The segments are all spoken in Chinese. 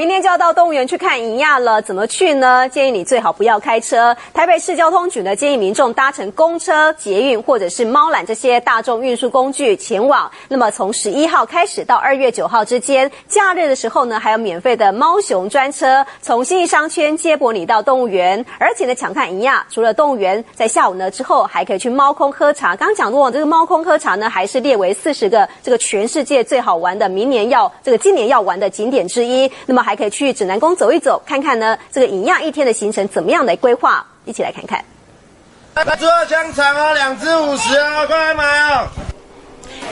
明天就要到动物园去看银亚了，怎么去呢？建议你最好不要开车。台北市交通局呢建议民众搭乘公车、捷运或者是猫缆这些大众运输工具前往。那么从十一号开始到二月九号之间，假日的时候呢，还有免费的猫熊专车从新义商圈接驳你到动物园。而且呢，抢看银亚，除了动物园，在下午呢之后还可以去猫空喝茶。刚讲过，这个猫空喝茶呢，还是列为四十个这个全世界最好玩的，明年要这个今年要玩的景点之一。那么还可以去指南宫走一走，看看呢这个影亚一天的行程怎么样来规划，一起来看看。猪肉香肠啊，两只五十啊，快来买啊！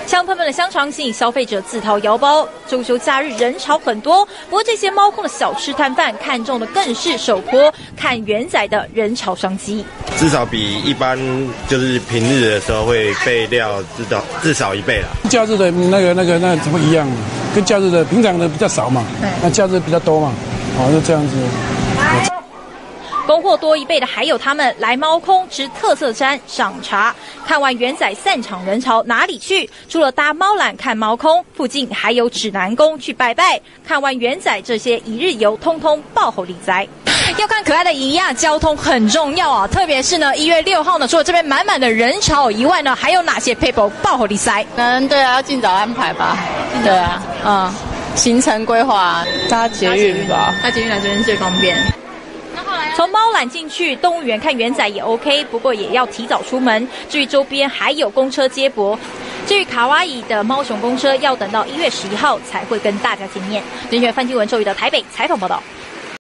香喷喷的香肠吸引消费者自掏腰包。中秋假日人潮很多，不过这些猫空的小吃摊贩看中的更是首波看元仔的人潮商机。至少比一般就是平日的时候会备料至少至少一倍了。假日的那个那个那怎么一样？跟假日的平常的比较少嘛，那假日比较多嘛，哦，就这样子。供货多一倍的还有他们来猫空吃特色餐赏茶，看完元仔散场人潮哪里去？除了搭猫缆看猫空，附近还有指南宫去拜拜。看完元仔这些一日游，通通爆后理灾。要看可爱的一亚，交通很重要啊！特别是呢，一月六号呢，除了这边满满的人潮以外呢，还有哪些 people 爆火力塞？嗯，对啊，要尽早安排吧。对啊，嗯，行程规划搭捷运吧，搭捷运来这边最方便。从猫缆进去动物园看园仔也 OK，不过也要提早出门。至于周边还有公车接驳，至于卡哇伊的猫熊公车要等到一月十一号才会跟大家见面。人权范金文周宇的台北采访报道。